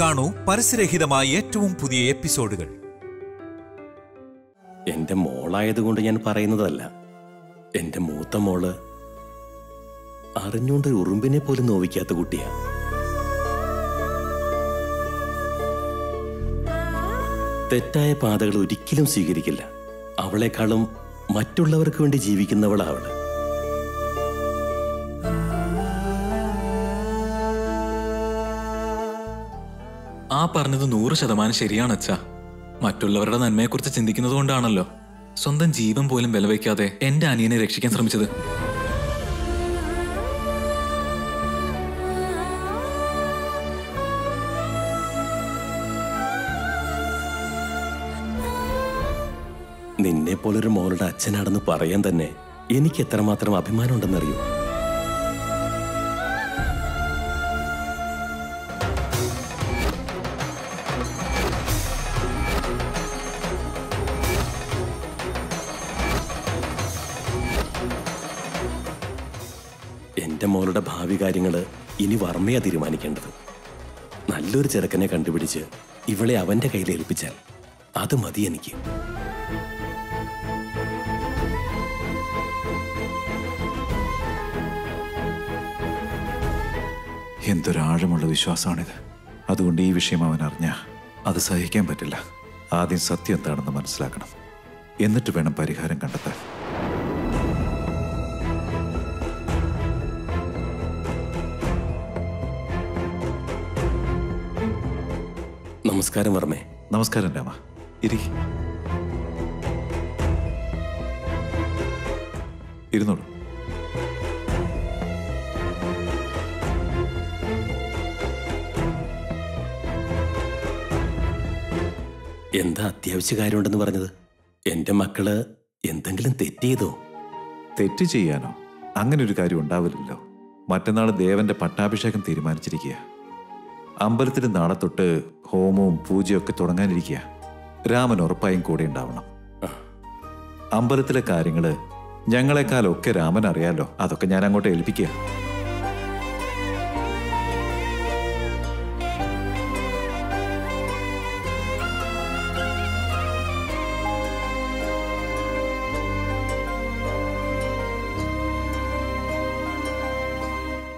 കാണൂ പരസ്യരഹിതമായ ഏറ്റവും പുതിയ എപ്പിസോഡുകൾ. എന്റെ മോളായതുകൊണ്ട് ഞാൻ പറയുന്നതല്ല. എന്റെ മൂത്ത മോൾ അറിഞ്ഞുകൊണ്ട് ഉറുമ്പിനെ പോലും നോവിക്കാത്ത കുട്ടിയാ. തെറ്റായ പാതകൾ ഒരിക്കലും സ്വീകരിക്കില്ല. അവളെക്കാളും മറ്റുള്ളവർക്ക് വേണ്ടി ജീവിക്കുന്നവളാ ആ പറഞ്ഞത് നൂറ് ശതമാനം ശരിയാണ് അച്ഛാ. മറ്റുള്ളവരുടെ നന്മയെക്കുറിച്ച് ചിന്തിക്കുന്നത് കൊണ്ടാണല്ലോ. സ്വന്തം ജീവൻ പോലും വിലവയ്ക്കാതെ എന്റെ അനിയനെ രക്ഷിക്കാൻ ശ്രമിച്ചത്. നിന്നെ പോലൊരു മോളുടെ അച്ഛനാണെന്ന് പറയാൻ തന്നെ എനിക്ക് എത്രമാത്രം അഭിമാനമുണ്ടെന്നറിയോ? എന്റെ മോളുടെ ഭാവി കാര്യങ്ങൾ ഇനി വർമ്മയാ തീരുമാനിക്കേണ്ടത്. നല്ലൊരു ചെറുക്കനെ കണ്ടുപിടിച്ച് ഇവളെ അവന്റെ കയ്യിൽ ഏൽപ്പിച്ചാൽ അത് മതി എനിക്ക്. എന്തൊരാഴമുള്ള വിശ്വാസമാണിത്. അതുകൊണ്ട് ഈ വിഷയം അവൻ അറിഞ്ഞ അത് സഹിക്കാൻ പറ്റില്ല. ആദ്യം സത്യം എന്താണെന്ന് മനസ്സിലാക്കണം. എന്നിട്ട് വേണം പരിഹാരം കണ്ടെത്താൻ. നമസ്കാരം വർമ്മേ. നമസ്കാരം രാമ. ഇരി. ഇരുന്നോളൂ. എന്താ അത്യാവശ്യ കാര്യമുണ്ടെന്ന് പറഞ്ഞത്? എന്റെ മക്കൾ എന്തെങ്കിലും തെറ്റ് ചെയ്തോ? തെറ്റ് ചെയ്യാനോ? അങ്ങനെ ഒരു കാര്യം ഉണ്ടാവില്ലല്ലോ. മറ്റന്നാൾ ദേവന്റെ പട്ടാഭിഷേകം തീരുമാനിച്ചിരിക്കുക അമ്പലത്തിൽ നാളെ തൊട്ട് ഹോമവും ഒക്കെ തുടങ്ങാനിരിക്കുക രാമൻ ഉറപ്പായും കൂടെ ഉണ്ടാവണം. അമ്പലത്തിലെ കാര്യങ്ങൾ ഞങ്ങളെക്കാളൊക്കെ രാമൻ അറിയാലോ. അതൊക്കെ ഞാൻ അങ്ങോട്ട് ഏൽപ്പിക്കുക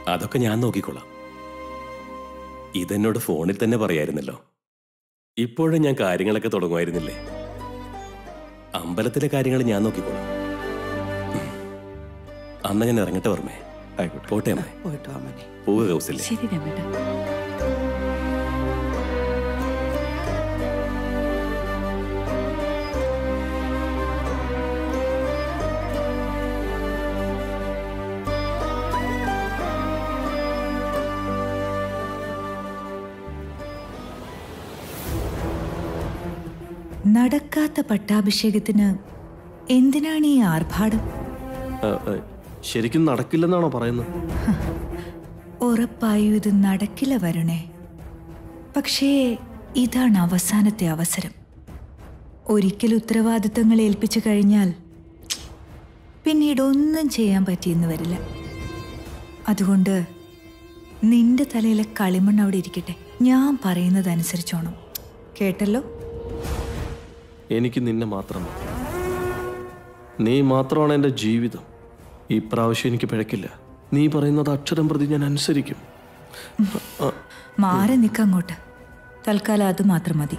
അതൊക്കെ ഞാൻ നോക്കിക്കൊള്ളാം. ഇതെന്നോട് ഫോണിൽ തന്നെ പറയായിരുന്നല്ലോ. ഇപ്പോഴും ഞാൻ കാര്യങ്ങളൊക്കെ തുടങ്ങുമായിരുന്നില്ലേ? അമ്പലത്തിലെ കാര്യങ്ങൾ ഞാൻ നോക്കിക്കോളാം. അന്ന് ഞാൻ ഇറങ്ങട്ടെ ഓർമ്മേ ആയിക്കോട്ടെ. പോട്ടെ അമ്മേ. പോയിട്ട് വാ മോനെ. പോവുക കൗസല്യ. ശരി രമേട്ട. നടക്കാത്ത പട്ടാഭിഷേകത്തിന് എന്തിനാണ് ഈ ആർഭാടം? ശരിക്കും നടക്കില്ലെന്നാണോ പറയുന്നത്? ഉറപ്പായും ഇത് നടക്കില്ല വരുണേ. പക്ഷേ ഇതാണ് അവസാനത്തെ അവസരം. ഒരിക്കൽ ഉത്തരവാദിത്തങ്ങൾ ഏൽപ്പിച്ചു കഴിഞ്ഞാൽ പിന്നീട് ഒന്നും ചെയ്യാൻ പറ്റിയെന്ന് വരില്ല. അതുകൊണ്ട് നിന്റെ തലയിലെ കളിമണ്ണ് അവിടെ ഇരിക്കട്ടെ. ഞാൻ പറയുന്നത് അനുസരിച്ചോണം. കേട്ടല്ലോ? എനിക്ക് നിന്നെ മാത്രം മതി. നീ മാത്രമാണ് എന്റെ ജീവിതം. ഈ പ്രാവശ്യം എനിക്ക് പിഴക്കില്ല. നീ പറയുന്നത് അക്ഷരം പ്രതി ഞാൻ അനുസരിക്കും. മാറി നിൽക്കങ്ങോട്ട് തൽക്കാലം അത് മാത്രം മതി.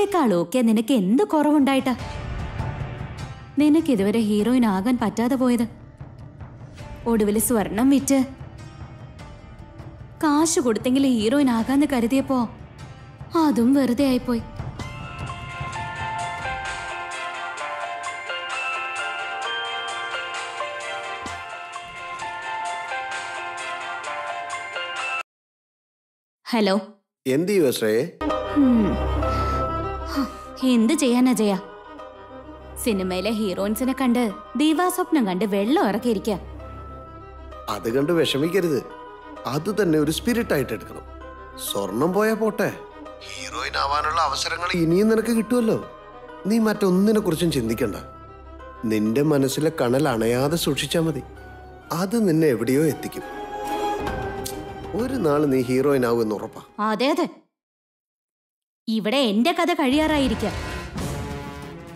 അവരെക്കാളൊക്കെ നിനക്ക് എന്ത് കുറവുണ്ടായിട്ടാ? നിനക്ക് ഇതുവരെ ഹീറോയിൻ ആകാൻ പറ്റാതെ പോയത്. ഒടുവിൽ സ്വർണം വിറ്റ് കാശ് കൊടുത്തെങ്കിൽ ഹീറോയിൻ ആകാന്ന് കരുതിയപ്പോ അതും വെറുതെ ആയിപ്പോയി. ഹലോ? എന്ത് ചെയ്യുവ ശ്രേയെ? എന്ത് ചെയ്യാനാ ജയ സിനിമയിലെ ഹീറോയിൻസിനെ കണ്ട് ദീപാസ്വപ്നം കണ്ട് വെള്ളം ഇറക്കിയിരിക്ക. അത് കണ്ട് വിഷമിക്കരുത്. അത് തന്നെ ഒരു സ്പിരിറ്റ് ആയിട്ട് എടുക്കണം. സ്വർണം പോയാ പോട്ടെ. ഹീറോയിൻ ആവാനുള്ള അവസരങ്ങൾ ഇനിയും നിനക്ക് കിട്ടുമല്ലോ. നീ മറ്റൊന്നിനെ കുറിച്ചും ചിന്തിക്കണ്ട. നിന്റെ മനസ്സിലെ കണൽ അണയാതെ സൂക്ഷിച്ചാൽ മതി. അത് നിന്നെ എവിടെയോ എത്തിക്കും. ഒരു നാൾ നീ ഹീറോയിൻ ആവുമെന്ന് ഉറപ്പാ. അതെ അതെ. ഇവിടെ എന്റെ കഥ കഴിയാറായിരിക്കാം.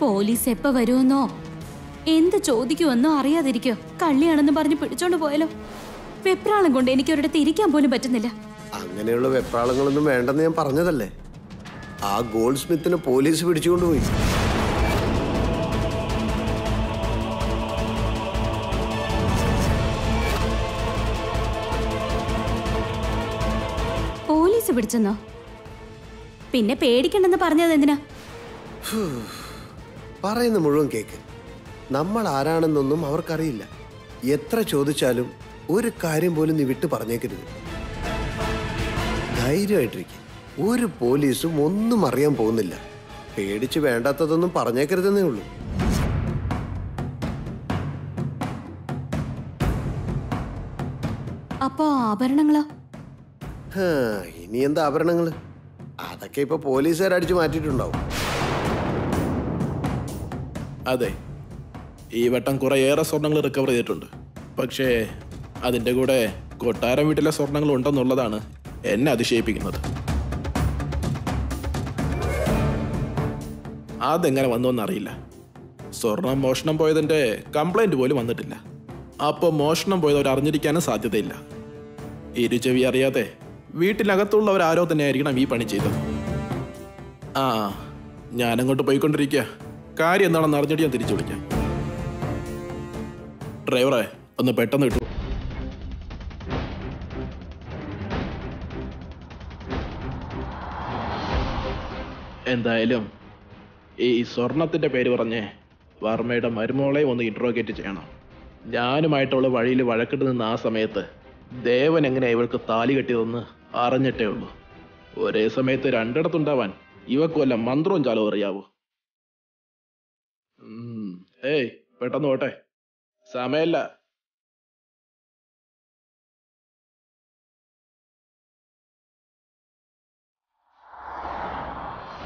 പോലീസ് എപ്പ വരുമെന്നോ? എന്ത് ചോദിക്കുമെന്നോ അറിയാതിരിക്കോ. കള്ളിയാണെന്ന് പറഞ്ഞ് പിടിച്ചോണ്ട് പോയാലോ? വെപ്രാളം കൊണ്ട് എനിക്ക് ഒരിടത്ത് ഇരിക്കാൻ പോലും പറ്റുന്നില്ല. അങ്ങനെയുള്ള വെപ്രാളങ്ങളൊന്നും വേണ്ടെന്ന് ഞാൻ പറഞ്ഞതല്ലേ? ആ ഗോൾഡ് സ്മിത്തിനെ പോലീസ് പിടിച്ചുകൊണ്ടുപോയി പോലീസ് പിടിച്ചെന്നോ? പിന്നെ പേടിക്കണ്ടെന്ന് പറഞ്ഞത് എന്തിനാ? പറയുന്ന മുഴുവൻ കേക്ക്. നമ്മൾ ആരാണെന്നൊന്നും അവർക്കറിയില്ല. എത്ര ചോദിച്ചാലും ഒരു കാര്യം പോലും നീ വിട്ടു പറഞ്ഞേക്കരുത്. ധൈര്യമായിട്ടിരിക്കും. ഒരു പോലീസും ഒന്നും അറിയാൻ പോകുന്നില്ല. പേടിച്ച് വേണ്ടാത്തതൊന്നും പറഞ്ഞേക്കരുതെന്നേ ഉള്ളൂ. അപ്പോ ആഭരണങ്ങളോ? ഇനി എന്താ ആഭരണങ്ങൾ? അതൊക്കെ ഇപ്പൊ പോലീസുകാർ അടിച്ചു മാറ്റിയിട്ടുണ്ടാവും. അതെ ഈ വട്ടം കുറേയേറെ സ്വർണങ്ങൾ റിക്കവർ ചെയ്തിട്ടുണ്ട്. പക്ഷേ അതിന്റെ കൂടെ കൊട്ടാരം വീട്ടിലെ സ്വർണങ്ങൾ ഉണ്ടെന്നുള്ളതാണ് എന്നെ അതിശയിപ്പിക്കുന്നത്. അതെങ്ങനെ വന്നുവെന്നറിയില്ല സ്വർണം മോഷണം പോയതിന്റെ കംപ്ലൈന്റ് പോലും വന്നിട്ടില്ല. അപ്പോൾ മോഷണം പോയത് അവർ അറിഞ്ഞിരിക്കാനും സാധ്യതയില്ല ഇരുചെവി അറിയാതെ വീട്ടിനകത്തുള്ളവർ ആരോ തന്നെ ആയിരിക്കണം ഈ പണി ചെയ്തത്. ആ ഞാനങ്ങോട്ട് പോയിക്കൊണ്ടിരിക്കുക കാര്യം എന്താണെന്ന് അറിഞ്ഞിട്ട് ഞാൻ തിരിച്ചു വിളിക്കാം. ഡ്രൈവറെ ഒന്ന് പെട്ടെന്ന് കിട്ടു എന്തായാലും ഈ സ്വർണത്തിന്റെ പേര് പറഞ്ഞ് വർമ്മയുടെ മരുമോളെ ഒന്ന് ഇൻട്രോഗേറ്റ് ചെയ്യണം. ഞാനുമായിട്ടുള്ള വഴിയിൽ വഴക്കിട്ട് നിന്ന് ആ സമയത്ത് ദേവൻ എങ്ങനെ ഇവൾക്ക് താലി കെട്ടിയതെന്ന് അറിഞ്ഞിട്ടേ ഉള്ളൂ. ഒരേ സമയത്ത് രണ്ടിടത്തുണ്ടാവാൻ ഇവക്ക് വല്ല മന്ത്രവും ചാലോ അറിയാവോ. ഏയ് പെട്ടെന്ന് പോട്ടെ. സമയല്ല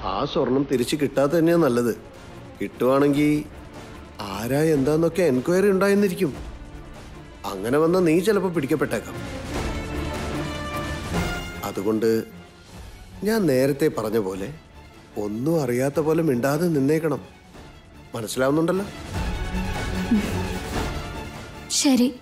ആ സ്വർണം തിരിച്ചു കിട്ടാതെ തന്നെയാ നല്ലത്. കിട്ടുവാണെങ്കിൽ ആരാ എന്താന്നൊക്കെ എൻക്വയറി ഉണ്ടായിരുന്നിരിക്കും അങ്ങനെ വന്ന നീ ചിലപ്പോൾ പിടിക്കപ്പെട്ടേക്കാം. അതുകൊണ്ട് ഞാൻ നേരത്തെ പറഞ്ഞ പോലെ ഒന്നും അറിയാത്ത പോലെ മിണ്ടാതെ നിന്നേക്കണം. മനസ്സിലാവുന്നുണ്ടല്ലോ? ശരി.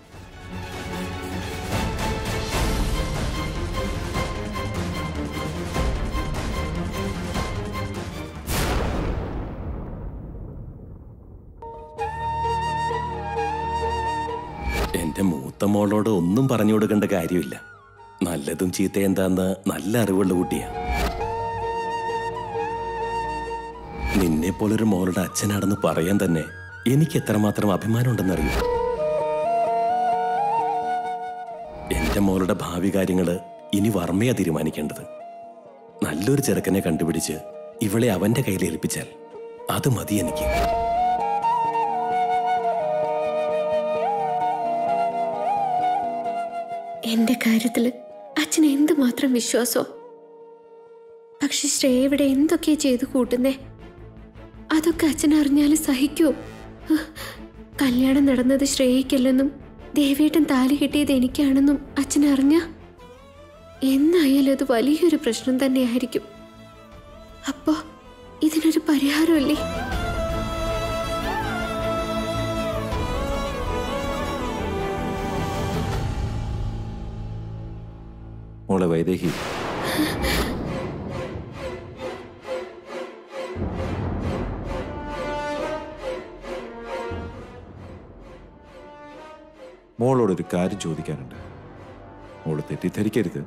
എന്റെ മൂത്ത മോളോട് ഒന്നും പറഞ്ഞു കൊടുക്കേണ്ട കാര്യമില്ല. നല്ലതും ചീത്ത എന്താന്ന് നല്ല അറിവുള്ള കുട്ടിയാ. നിന്നെ പോലൊരു മോളുടെ അച്ഛനാണെന്ന് പറയാൻ തന്നെ എനിക്ക് എത്രമാത്രം അഭിമാനമുണ്ടെന്നറിയാം? എന്റെ മോളുടെ ഭാവി കാര്യങ്ങൾ ഇനി വർമ്മയാ തീരുമാനിക്കേണ്ടത്. നല്ലൊരു ചെറുക്കനെ കണ്ടുപിടിച്ച് ഇവളെ അവന്റെ കയ്യിൽ ഏൽപ്പിച്ചാൽ അത് മതി എനിക്ക്. എന്റെ കാര്യത്തിൽ അച്ഛന് എന്തുമാത്രം വിശ്വാസോ? പക്ഷെ ശ്രേയ ഇവിടെ എന്തൊക്കെയാ ചെയ്തു കൂട്ടുന്നേ? അതൊക്കെ അച്ഛൻ അറിഞ്ഞാൽ സഹിക്കൂ. കല്യാണം നടന്നത് ശ്രേയയ്ക്കല്ലെന്നും ദേവേട്ടൻ താലി കിട്ടിയത് എനിക്കാണെന്നും അച്ഛൻ അറിഞ്ഞ? എന്നായാലും അത് വലിയൊരു പ്രശ്നം തന്നെയായിരിക്കും. അപ്പോ ഇതിനൊരു പരിഹാരമല്ലേ? മോളെ വൈദേഹി. മോളോടൊരു കാര്യം ചോദിക്കാനുണ്ട്. മോൾ തെറ്റിദ്ധരിക്കരുത്.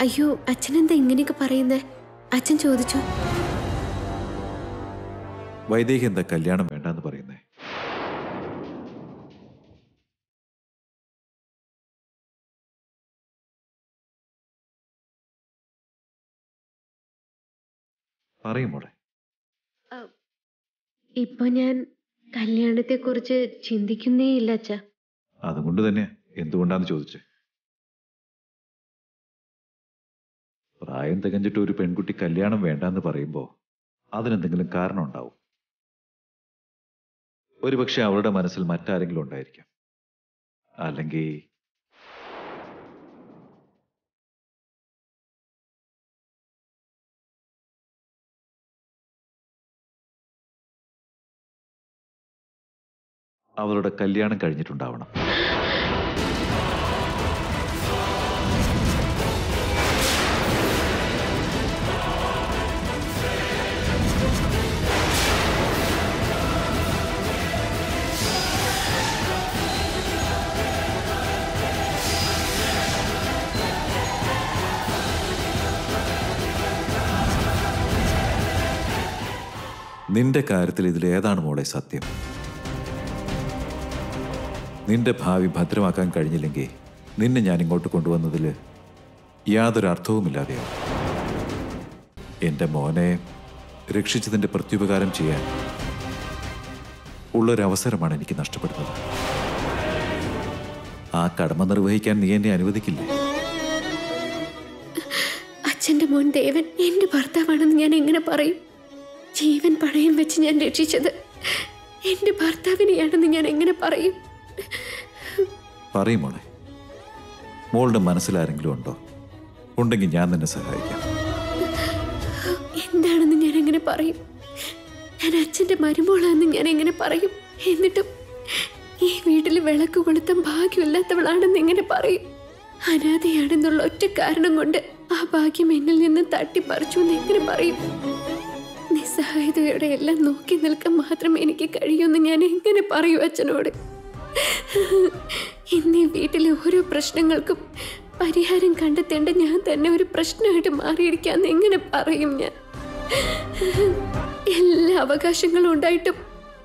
അയ്യോ അച്ഛൻ എന്താ ഇങ്ങനെയൊക്കെ പറയുന്നേ? അച്ഛൻ ചോദിച്ചു? വൈദേഹി എന്താ കല്യാണം പറയും മോളെ. ഇപ്പൊ ഞാൻ കല്യാണത്തെ കുറിച്ച് ചിന്തിക്കുന്നേ ഇല്ല അച്ഛ. അതുകൊണ്ട് തന്നെ എന്തുകൊണ്ടാന്ന് ചോദിച്ചേ? പ്രായം തികഞ്ഞിട്ട് ഒരു പെൺകുട്ടി കല്യാണം വേണ്ടെന്ന് പറയുമ്പോൾ അതിനെന്തെങ്കിലും കാരണം ഉണ്ടാവും? ഒരുപക്ഷെ അവളുടെ മനസ്സിൽ മറ്റാരെങ്കിലും ഉണ്ടായിരിക്കാം. അല്ലെങ്കിൽ അവളുടെ കല്യാണം കഴിഞ്ഞിട്ടുണ്ടാവണം. നിന്റെ കാര്യത്തിൽ ഇതിൽ ഏതാണ് മോളെ സത്യം? നിന്റെ ഭാവി ഭദ്രമാക്കാൻ കഴിഞ്ഞില്ലെങ്കിൽ നിന്നെ ഞാൻ ഇങ്ങോട്ട് കൊണ്ടുവന്നതിൽ യാതൊരു അർത്ഥവുമില്ലാതെയാണ് എന്റെ മോനെ രക്ഷിച്ചതിന്റെ പ്രത്യുപകാരം ചെയ്യാൻ ഉള്ളൊരവസരമാണ് എനിക്ക് നഷ്ടപ്പെടുന്നത്. ആ കടമ നിർവഹിക്കാൻ നീ എന്നെ അനുവദിക്കില്ലേ? അച്ഛന്റെ മോൻ ദേവൻ എന്റെ ഭർത്താവാണെന്ന് ഞാൻ എങ്ങനെ പറയും? ജീവൻ പണയം വെച്ച് ഞാൻ രക്ഷിച്ചത് എന്റെ ഭർത്താവിനെയാണെന്ന് ഞാൻ എങ്ങനെ പറയും? പറയും മോളെ. മോളുടെ മനസ്സിലാരെങ്കിലും ഉണ്ടോ? ഉണ്ടെങ്കിൽ ഞാൻ നിന്നെ സഹായിക്കാം. എന്താണെന്ന് ഞാൻ എങ്ങനെ പറയും? ഞാൻ അച്ഛന്റെ മരുമോളാണെന്ന് ഞാൻ എങ്ങനെ പറയും? എന്നിട്ടും ഈ വീട്ടിൽ വിളക്ക് കൊളുത്താൻ ഭാഗ്യമില്ലാത്തവളാണെന്ന് എങ്ങനെ പറയും. അനാഥയാണെന്നുള്ള ഒറ്റ കാരണം കൊണ്ട് ആ ഭാഗ്യം എന്നിൽ നിന്ന് തട്ടിപ്പറിച്ചു എന്ന് എങ്ങനെ പറയും. നിസ്സഹായതയോടെ എല്ലാം നോക്കി നിൽക്കാൻ മാത്രമേ എനിക്ക് കഴിയൂന്ന് ഞാൻ എങ്ങനെ പറയൂ അച്ഛനോട്? ഇന്ന് വീട്ടിലെ ഓരോ പ്രശ്നങ്ങൾക്കും പരിഹാരം കണ്ടെത്തേണ്ട ഞാൻ തന്നെ ഒരു പ്രശ്നമായിട്ട് മാറിയിരിക്കാന്ന് എങ്ങനെ പറയും ഞാൻ? എല്ലാ അവകാശങ്ങളും ഉണ്ടായിട്ടും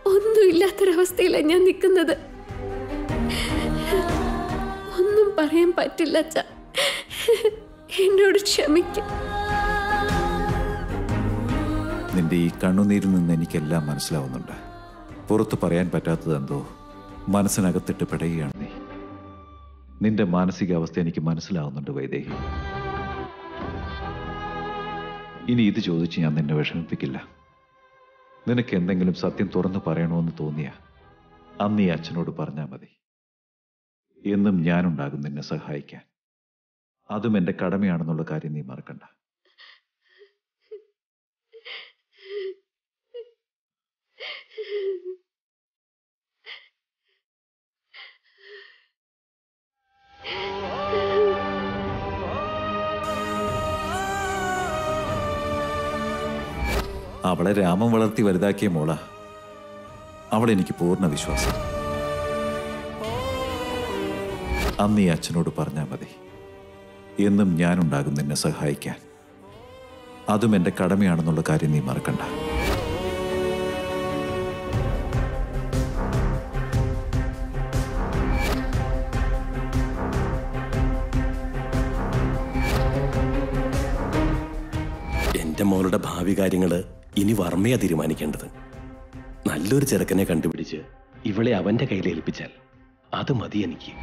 ഒന്നുമില്ലാത്തൊരവസ്ഥയിലാണ് ഞാൻ നിൽക്കുന്നത്. ഒന്നും പറയാൻ പറ്റില്ല അച്ഛ. എന്നോട് ക്ഷമിക്കും. നിന്റെ ഈ കണ്ണുനീരിൽ നിന്ന് എനിക്കെല്ലാം മനസ്സിലാവുന്നുണ്ട്. പുറത്ത് പറയാൻ പറ്റാത്തതെന്തോ മനസ്സിനകത്തിട്ട് പിടയുകയാണ്. നീ നിന്റെ മാനസികാവസ്ഥ എനിക്ക് മനസ്സിലാവുന്നുണ്ട് വൈദേഹി. ഇനി ഇത് ചോദിച്ച് ഞാൻ നിന്നെ വിഷമിപ്പിക്കില്ല. നിനക്ക് എന്തെങ്കിലും സത്യം തുറന്നു പറയണമെന്ന് തോന്നിയ അന്ന് ഈ അച്ഛനോട് പറഞ്ഞാൽ മതി. എന്നും ഞാനുണ്ടാകും നിന്നെ സഹായിക്കാൻ. അതും എന്റെ കടമയാണെന്നുള്ള കാര്യം നീ മറക്കണ്ട. അവളെ രാമൻ വളർത്തി വലുതാക്കിയ മോള. അവളെ എനിക്ക് പൂർണ വിശ്വാസം. അന്ന് ഈ അച്ഛനോട് പറഞ്ഞാൽ മതി. എന്നും ഞാനുണ്ടാകും നിന്നെ സഹായിക്കാൻ. അതും എന്റെ കടമയാണെന്നുള്ള കാര്യം നീ മറക്കണ്ട. എന്റെ മോളുടെ ഭാവി കാര്യങ്ങൾ ഇനി വർമ്മയെ തീരുമാനിക്കേണ്ടത്. നല്ലൊരു ചെറുക്കനെ കണ്ടുപിടിച്ച് ഇവളെ അവന്റെ കയ്യിൽ ഏൽപ്പിച്ചാൽ അത് മതി എനിക്ക്.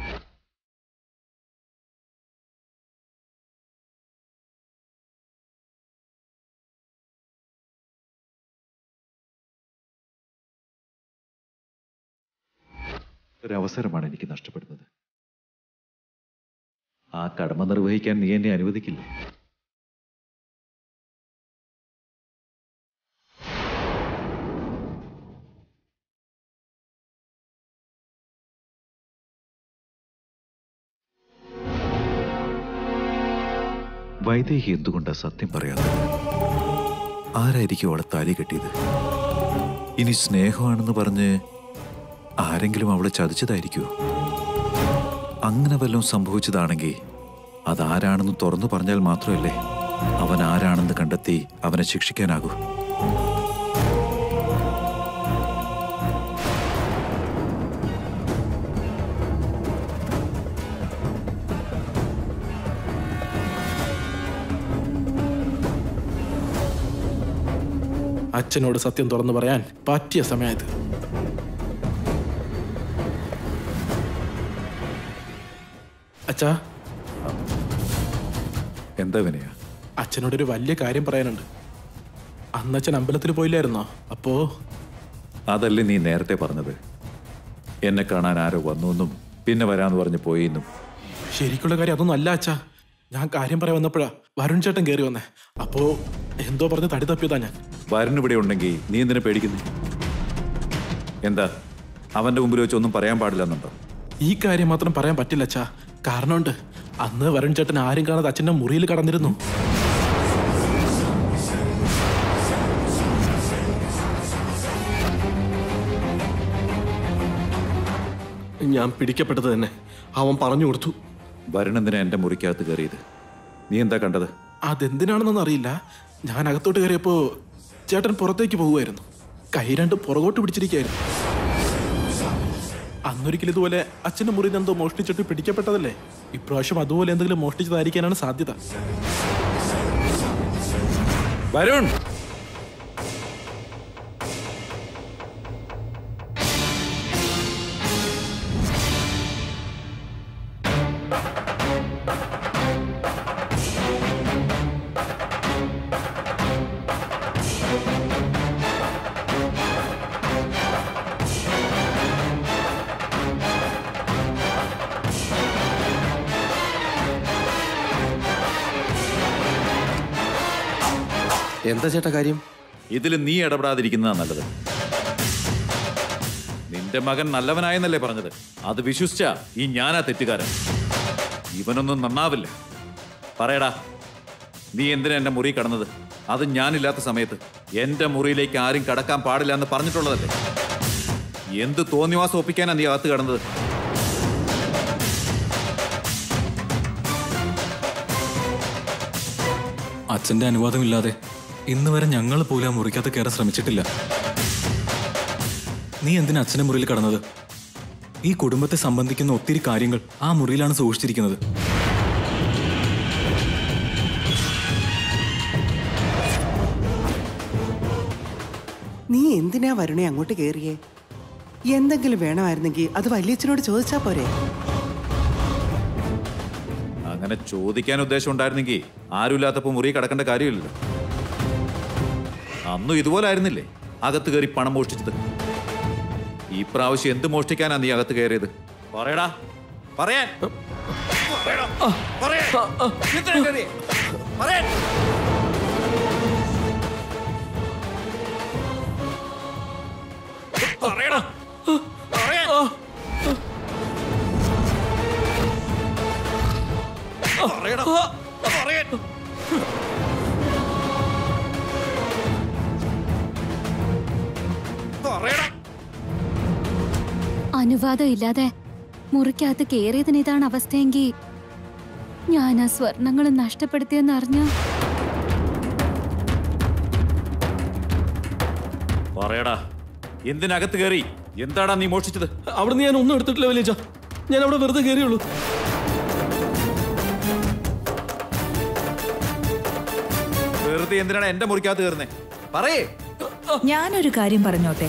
ഒരവസരമാണ് എനിക്ക് നഷ്ടപ്പെടുന്നത്. ആ കടമ നിർവഹിക്കാൻ നീ എന്നെ അനുവദിക്കില്ലേ? വൈദേഹി എന്തുകൊണ്ടാ സത്യം പറയാതെ ആരായിരിക്കും അവളെ താലി കെട്ടിയത്? ഇനി സ്നേഹമാണെന്ന് പറഞ്ഞ് ആരെങ്കിലും അവളെ ചതിച്ചതായിരിക്കുമോ അങ്ങനെ വല്ലതും സംഭവിച്ചതാണെങ്കിൽ അതാരാണെന്ന് തുറന്നു പറഞ്ഞാൽ മാത്രമല്ലേ അവൻ ആരാണെന്ന് കണ്ടെത്തി അവനെ ശിക്ഷിക്കാനാകൂ. അച്ഛനോട് സത്യം തുറന്നു പറയാൻ പറ്റിയ സമയത്ത് അച്ഛാ. എന്താ വിനയ? അച്ഛനോടൊരു വലിയ കാര്യം പറയാനുണ്ട്. അന്ന് അച്ഛൻ അമ്പലത്തിൽ പോയില്ലായിരുന്നോ? അപ്പോ? അതല്ലേ നീ നേരത്തെ പറഞ്ഞത്. എന്നെ കാണാൻ ആരോ വന്നു എന്നും പിന്നെ വരാന്ന് പറഞ്ഞ് പോയിന്നും. ശരിക്കുള്ള കാര്യം അതൊന്നും അല്ല അച്ഛാ. ഞാൻ കാര്യം പറയാൻ വന്നപ്പോഴാ വരുൺ ചേട്ടൻ കയറി വന്നേ. അപ്പോ എന്തോ പറഞ്ഞ് തടി തപ്പിയതാ ഞാൻ. വരുൺ ഇവിടെ ഉണ്ടെങ്കിൽ നീ എന്തിനു പേടിക്കുന്നു? എന്താ? അവന്റെ മുമ്പിൽ വെച്ച് ഒന്നും പറയാൻ പാടില്ലെന്നുണ്ടോ? ഈ കാര്യം മാത്രം പറയാൻ പറ്റില്ല അച്ഛാ. കാരണമുണ്ട്. അന്ന് വരുൺ ചേട്ടൻ ആരും കാണാതെ അച്ഛന്റെ മുറിയിൽ കടന്നിരുന്നു. ഞാൻ പിടിക്കപ്പെട്ടത് തന്നെ. അവൻ പറഞ്ഞു കൊടുത്തു. വരണെന്തിനാ എന്തിനാ എന്റെ മുറിക്കകത്ത് കയറിയത്? നീ എന്താ കണ്ടത്? അതെന്തിനാണെന്നൊന്നും അറിയില്ല. ഞാൻ അകത്തോട്ട് കയറിയപ്പോ ചേട്ടൻ പുറത്തേക്ക് പോകുമായിരുന്നു കൈ രണ്ട് പുറകോട്ട് പിടിച്ചിരിക്കുകയായിരുന്നു. അന്നൊരിക്കലും ഇതുപോലെ അച്ഛന്റെ മുറിയിൽ എന്തോ മോഷ്ടിച്ചിട്ട് പിടിക്കപ്പെട്ടതല്ലേ? ഇപ്രാവശ്യം അതുപോലെ എന്തെങ്കിലും മോഷ്ടിച്ചതായിരിക്കാനാണ് സാധ്യത. വരുൺ! എന്താ ചേട്ടാ കാര്യം? ഇതിൽ നീ ഇടപെടാതിരിക്കുന്നതാ നല്ലത്. നിന്റെ മകൻ നല്ലവനായെന്നല്ലേ പറഞ്ഞത്. അത് വിശ്വസിച്ച ഈ ഞാനാ തെറ്റുകാരൻ. ഇവനൊന്നും നന്നാവില്ല. പറയടാ നീ എന്തിനാ എന്റെ മുറി കടന്നത്? അത് ഞാനില്ലാത്ത സമയത്ത് എന്റെ മുറിയിലേക്ക് ആരും കടക്കാൻ പാടില്ല എന്ന് പറഞ്ഞിട്ടുള്ളതല്ലേ? എന്ത് തോന്നിവാസം ഒപ്പിക്കാനാ നീ അകത്ത് കടന്നത്? അച്ഛന്റെ അനുവാദമില്ലാതെ ഇന്ന് വരെ ഞങ്ങൾ പോലും ആ മുറിക്കകത്ത് കയറാൻ ശ്രമിച്ചിട്ടില്ല. നീ എന്തിനാ അച്ഛന്റെ മുറിയിൽ കടന്നത്? ഈ കുടുംബത്തെ സംബന്ധിക്കുന്ന ഒത്തിരി കാര്യങ്ങൾ ആ മുറിയിലാണ് സൂക്ഷിച്ചിരിക്കുന്നത്. നീ എന്തിനാ വരുണെ അങ്ങോട്ട് കയറിയേ എന്തെങ്കിലും വേണമായിരുന്നെങ്കിൽ അത് വല്യച്ഛനോട് ചോദിച്ചാ പോരെ? അങ്ങനെ ചോദിക്കാൻ ഉദ്ദേശം ഉണ്ടായിരുന്നെങ്കിൽ ആരുമില്ലാത്തപ്പോ മുറി കടക്കേണ്ട കാര്യമില്ലല്ലോ. അന്നും ഇതുപോലെ ആയിരുന്നില്ലേ? അകത്ത് കയറി പണം മോഷ്ടിച്ചത്. ഈ പ്രാവശ്യം എന്ത് മോഷ്ടിക്കാനാ നീ അകത്ത് കയറിയത്? പറയടാ. പറയാൻ. പറയടാ. പറയടാ. അനുവാദം ഇല്ലാതെ മുറിക്കകത്ത് കയറിയതിന് ഇതാണ് അവസ്ഥയെങ്കിൽ ഞാൻ ആ സ്വർണങ്ങൾ നഷ്ടപ്പെടുത്തിയെന്ന് അറിഞ്ഞ പറയടാ എന്തിനകത്ത് കയറി എന്താടാ നീ മോഷിച്ചത് അവിടുന്ന് ഞാൻ ഒന്നും എടുത്തിട്ടില്ല വലിയ ഞാൻ അവിടെ വെറുതെ കയറിയുള്ളൂ വെറുതെ എന്തിനാണ് എന്റെ മുറിക്കകത്ത് കയറുന്നേ പറയേ. ഞാനൊരു കാര്യം പറഞ്ഞോട്ടെ?